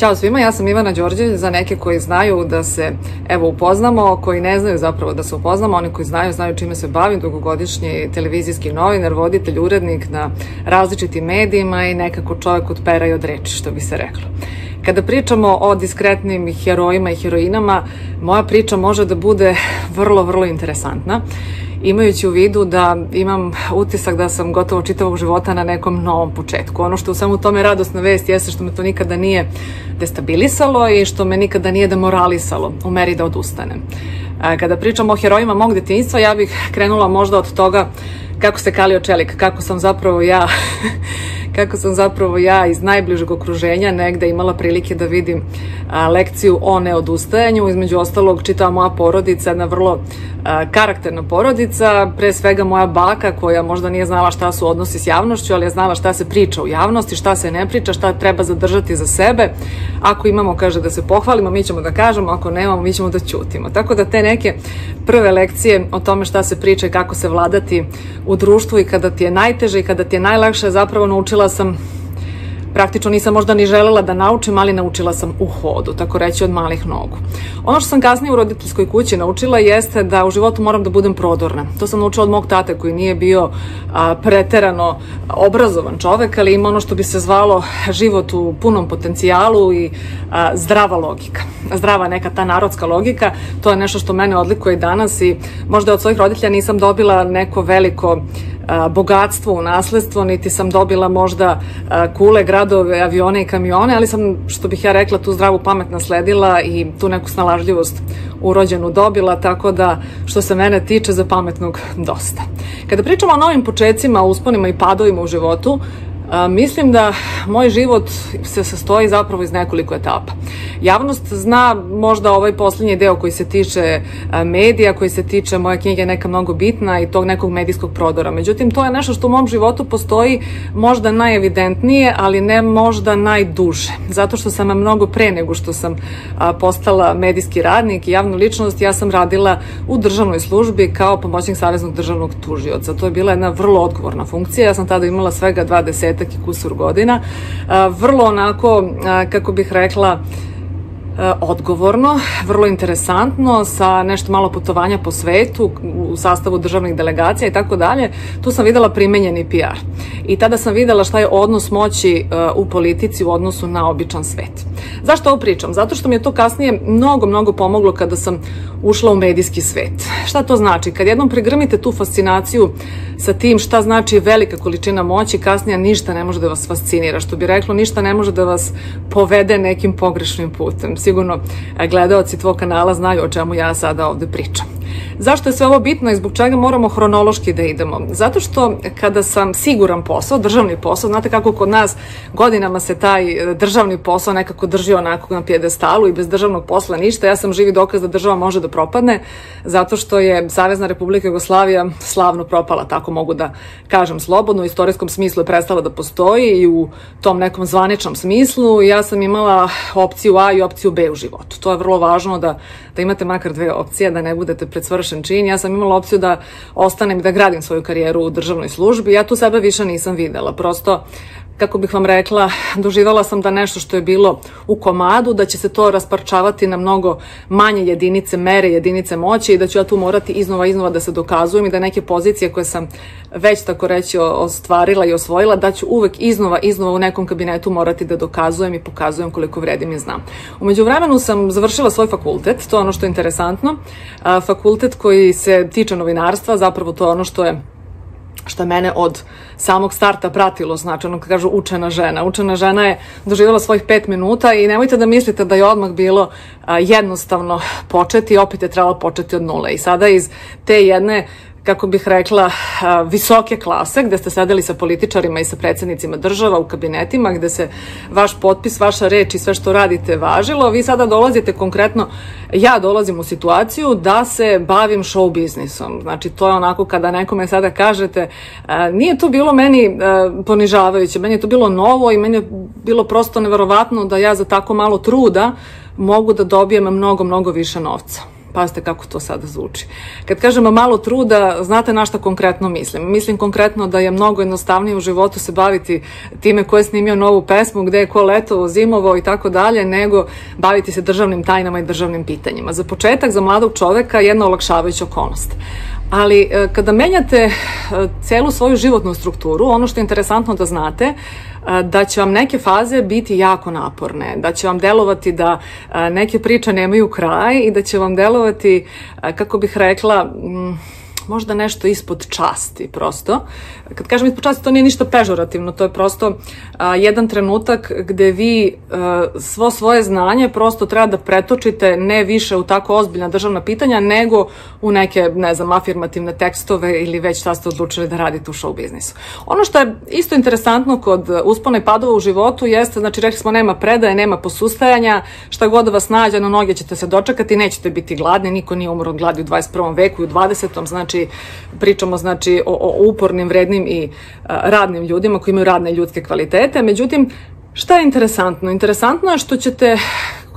Ćao svima, ja sam Ivana Đorđević, za neke koji znaju da se evo upoznamo, koji ne znaju zapravo da se upoznamo, oni koji znaju, znaju čime se bavim, dugogodišnji televizijski novinar, voditelj, urednik na različitim medijima i nekako čovjek od pera i od reči, što bi se reklo. Kada pričamo o diskretnim herojima i heroinama, moja priča može da bude vrlo, vrlo interesantna imajući u vidu da imam utisak da sam gotovo čitavog života na nekom novom početku. Ono što u svemu tome radosna vest jeste što me to nikada nije destabilisalo i što me nikada nije demoralisalo u meri da odustanem. Kada pričamo o herojima mog detinjstva, ja bih krenula možda od toga kako se kalio čelik, kako sam zapravo ja kako sam zapravo ja iz najbližeg okruženja negde imala prilike da vidim lekciju o neodustajanju. Između ostalog, čitava moja porodica, jedna vrlo karakterna porodica, pre svega moja baka koja možda nije znala šta su odnosi s javnošću, ali je znala šta se priča u javnosti, šta se ne priča, šta treba zadržati za sebe. Ako imamo, kaže, da se pohvalimo, mi ćemo da kažemo, ako nemamo, mi ćemo da ćutimo. Tako da te neke prve lekcije o tome šta se priča i kako se vladati u društvu i kada ti je najteže i kada ti je najlakše, zapravo naučila sam praktično nisam možda ni želela da naučim, ali naučila sam u hodu, tako reći od malih nogu. Ono što sam kasnije u roditeljskoj kući naučila jeste da u životu moram da budem prodorna. To sam naučila od mog tate koji nije bio a, preterano obrazovan čovek, ali ima ono što bi se zvalo život u punom potencijalu i a, zdrava logika. Zdrava neka ta narodska logika, to je nešto što mene odlikuje danas i možda od svojih roditelja nisam dobila neko veliko bogatstvo u nasledstvo, niti sam dobila možda kule, gradove, avione i kamione, ali sam, što bih ja rekla, tu zdravu pamet nasledila i tu neku snalažljivost urođenu dobila, tako da što se mene tiče za pametnog dosta. Kada pričamo o novim početcima, usponima i padovima u životu, A, mislim da moj život se sastoji zapravo iz nekoliko etapa. Javnost zna možda ovaj poslednji deo koji se tiče medija, koji se tiče moje knjige neka mnogo bitna i tog nekog medijskog prodora. Međutim, to je nešto što u mom životu postoji možda najevidentnije, ali ne možda najduže. Zato što sam mnogo pre nego što sam postala medijski radnik i javna ličnost, ja sam radila u državnoj službi kao pomoćnik Saveznog državnog tužioca. To je bila jedna vrlo odgovorna funkcija. Ja sam tada imala svega 20 desetak i kusur godina. Vrlo onako, kako bih rekla, odgovorno, vrlo interesantno, sa nešto malo putovanja po svetu, u sastavu državnih delegacija i tako dalje, tu sam videla primenjeni PR. I tada sam videla šta je odnos moći u politici u odnosu na običan svet. Zašto ovo pričam? Zato što mi je to kasnije mnogo, mnogo pomoglo kada sam ušla u medijski svet. Šta to znači? Kad jednom pregrmite tu fascinaciju sa tim šta znači velika količina moći, kasnije ništa ne može da vas fascinira. Što bi reklo, ništa ne može da vas povede nekim pogrešnim putem. Sigurno gledaoci tvog kanala znaju o čemu ja sada ovde pričam. Zašto je sve ovo bitno i zbog čega moramo hronološki da idemo? Zato što kada sam siguran posao, državni posao, znate kako kod nas godinama se taj e, državni posao nekako drži onako na pjedestalu i bez državnog posla ništa. Ja sam živi dokaz da država može da propadne zato što je Savezna Republika Jugoslavija slavno propala, tako mogu da kažem slobodno, u istorijskom smislu je prestala da postoji i u tom nekom zvaničnom smislu ja sam imala opciju A i opciju B u životu. To je vrlo važno da, da imate makar dve opcije, da ne budete pred svršen čin. Ja sam imala opciju da ostanem i da gradim svoju karijeru u državnoj službi. Ja tu sebe više nisam videla. Prosto kako bih vam rekla, doživala sam da nešto što je bilo u komadu, da će se to rasparčavati na mnogo manje jedinice mere, jedinice moći i da ću ja tu morati iznova iznova da se dokazujem i da neke pozicije koje sam već tako reći ostvarila i osvojila, da ću uvek iznova iznova u nekom kabinetu morati da dokazujem i pokazujem koliko vredim i znam. Umeđu vremenu sam završila svoj fakultet, to je ono što je interesantno, fakultet koji se tiče novinarstva, zapravo to je ono što je što mene od samog starta pratilo, znači ono kažu učena žena. Učena žena je doživjela svojih pet minuta i nemojte da mislite da je odmah bilo jednostavno početi, opet je trebalo početi od nule. I sada iz te jedne kako bih rekla, visoke klase, gde ste sedeli sa političarima i sa predsednicima država u kabinetima, gde se vaš potpis, vaša reč i sve što radite važilo, vi sada dolazite konkretno, ja dolazim u situaciju da se bavim show biznisom. Znači, to je onako kada nekome sada kažete, nije to bilo meni ponižavajuće, meni je to bilo novo i meni je bilo prosto neverovatno da ja za tako malo truda mogu da dobijem mnogo, mnogo više novca Pazite kako to sada zvuči. Kad kažemo malo truda, znate na šta konkretno mislim. Mislim konkretno da je mnogo jednostavnije u životu se baviti time ko je snimio novu pesmu, gde je ko leto, zimovo i tako dalje, nego baviti se državnim tajnama i državnim pitanjima. Za početak, za mladog čoveka, jedna olakšavajuća okolnost. Ali e, kada menjate e, celu svoju životnu strukturu, ono što je interesantno da znate, e, da će vam neke faze biti jako naporne, da će vam delovati da neke priče nemaju kraj i da će vam delovati, kako bih rekla, možda nešto ispod časti prosto. Kad kažem ispod časti, to nije ništa pežorativno, to je prosto a, jedan trenutak gde vi a, svo svoje znanje prosto treba da pretočite ne više u tako ozbiljna državna pitanja, nego u neke, ne znam, afirmativne tekstove ili već šta ste odlučili da radite u show biznisu. Ono što je isto interesantno kod uspona i padova u životu jeste, znači rekli smo nema predaje, nema posustajanja, šta god da vas nađe na noge ćete se dočekati, nećete biti gladni, niko nije umro od gladi u 21. veku i u 20. znači znači pričamo znači o, o upornim, vrednim i a, radnim ljudima koji imaju radne ljudske kvalitete. Međutim, šta je interesantno? Interesantno je što ćete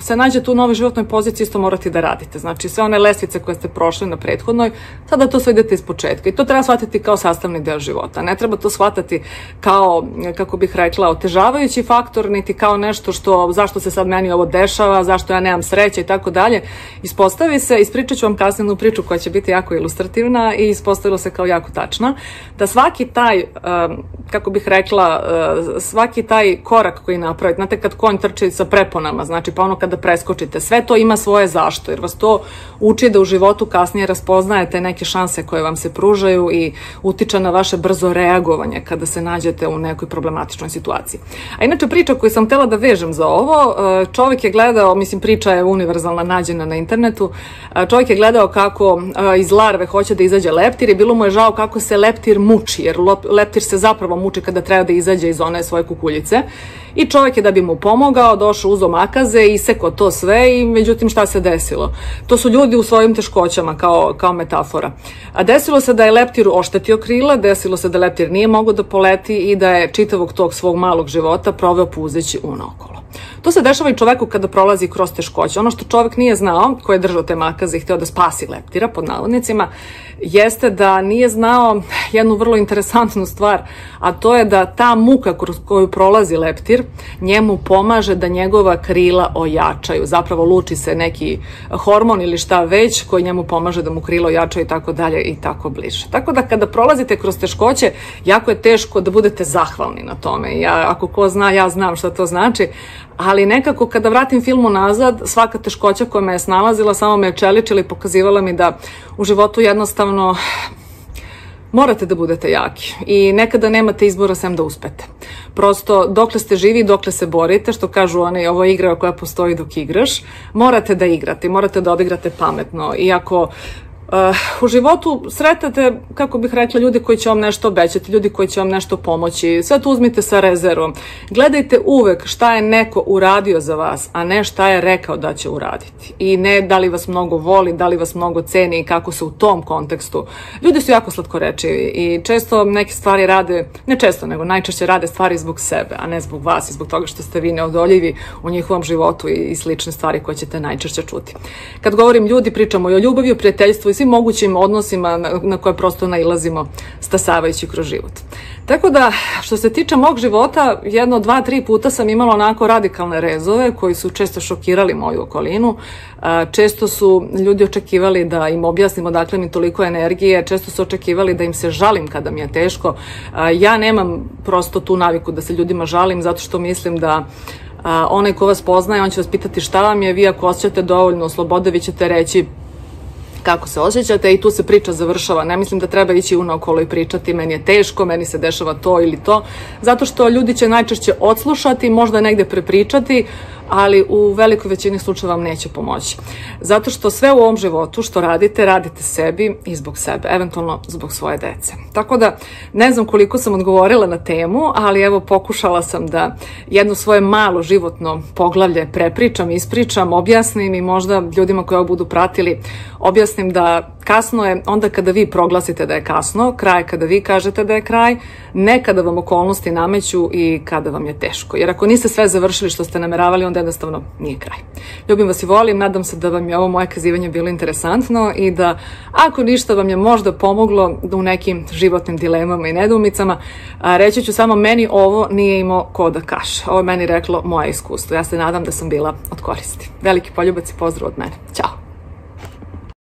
se nađete u novoj životnoj poziciji, isto morate da radite. Znači, sve one lestvice koje ste prošli na prethodnoj, sada to sve idete iz početka. I to treba shvatiti kao sastavni deo života. Ne treba to shvatati kao, kako bih rekla, otežavajući faktor, niti kao nešto što, zašto se sad meni ovo dešava, zašto ja nemam sreće i tako dalje. Ispostavi se, ispričat ću vam kasnenu priču koja će biti jako ilustrativna i ispostavilo se kao jako tačna, da svaki taj, kako bih rekla, svaki taj korak koji napravite, znate kad konj trči sa preponama, znači pa ono kada preskočite. Sve to ima svoje zašto, jer vas to uči da u životu kasnije raspoznajete neke šanse koje vam se pružaju i utiče na vaše brzo reagovanje kada se nađete u nekoj problematičnoj situaciji. A inače priča koju sam htela da vežem za ovo, e, čovjek je gledao, mislim priča je univerzalna nađena na internetu, e, čovjek je gledao kako e, iz larve hoće da izađe leptir i bilo mu je žao kako se leptir muči, jer leptir se zapravo muči kada treba da izađe iz one svoje kukuljice. I čovjek je da bi mu pomogao, došao uzo makaze i seko to sve i međutim šta se desilo? To su ljudi u svojim teškoćama kao, kao metafora. A desilo se da je leptir oštetio krila, desilo se da leptir nije mogao da poleti i da je čitavog tog svog malog života proveo puzeći unaokolo. To se dešava i čoveku kada prolazi kroz teškoće. Ono što čovek nije znao, ko je držao te makaze i hteo da spasi leptira, pod navodnicima, jeste da nije znao jednu vrlo interesantnu stvar, a to je da ta muka kroz koju prolazi leptir njemu pomaže da njegova krila ojačaju. Zapravo luči se neki hormon ili šta već koji njemu pomaže da mu krila ojačaju i tako dalje i tako bliže. Tako da kada prolazite kroz teškoće, jako je teško da budete zahvalni na tome. Ja, ako ko zna, ja znam šta to znači, ali nekako kada vratim filmu nazad, svaka teškoća koja me je snalazila samo me je čeličila i pokazivala mi da u životu jednostavno morate da budete jaki i nekada nemate izbora sem da uspete. Prosto, dokle ste živi, dokle se borite, što kažu one, ovo je igra koja postoji dok igraš, morate da igrate, morate da odigrate pametno. Iako u životu sretate, kako bih rekla, ljudi koji će vam nešto obećati, ljudi koji će vam nešto pomoći. Sve to uzmite sa rezervom. Gledajte uvek šta je neko uradio za vas, a ne šta je rekao da će uraditi. I ne da li vas mnogo voli, da li vas mnogo ceni i kako se u tom kontekstu. Ljudi su jako slatkorečivi i često neke stvari rade, ne često, nego najčešće rade stvari zbog sebe, a ne zbog vas i zbog toga što ste vi neodoljivi u njihovom životu i, i slične stvari koje ćete najčešće čuti. Kad govorim ljudi, pričamo i o ljubavi, o prijateljstvu i svim mogućim odnosima na, na koje prosto nailazimo stasavajući kroz život. Tako da, što se tiče mog života, jedno, dva, tri puta sam imala onako radikalne rezove koji su često šokirali moju okolinu. Često su ljudi očekivali da im objasnim odakle mi toliko energije, često su očekivali da im se žalim kada mi je teško. Ja nemam prosto tu naviku da se ljudima žalim zato što mislim da onaj ko vas poznaje, on će vas pitati šta vam je, vi ako osjećate dovoljno slobode, vi ćete reći kako se osjećate i tu se priča završava. Ne mislim da treba ići unaokolo i pričati meni je teško, meni se dešava to ili to, zato što ljudi će najčešće odslušati, možda negde prepričati, ali u velikoj većini slučajeva vam neće pomoći. Zato što sve u ovom životu što radite, radite sebi i zbog sebe, eventualno zbog svoje dece. Tako da ne znam koliko sam odgovorila na temu, ali evo pokušala sam da jedno svoje malo životno poglavlje prepričam, ispričam, objasnim i možda ljudima koji ovo budu pratili objasnim da Kasno je onda kada vi proglasite da je kasno, kraj kada vi kažete da je kraj, ne kada vam okolnosti nameću i kada vam je teško. Jer ako niste sve završili što ste nameravali, onda jednostavno nije kraj. Ljubim vas i volim, nadam se da vam je ovo moje kazivanje bilo interesantno i da ako ništa vam je možda pomoglo u nekim životnim dilemama i nedumicama, reći ću samo meni ovo nije imao ko da kaše. Ovo je meni reklo moje iskustvo. Ja se nadam da sam bila od koristi. Veliki poljubac i pozdrav od mene.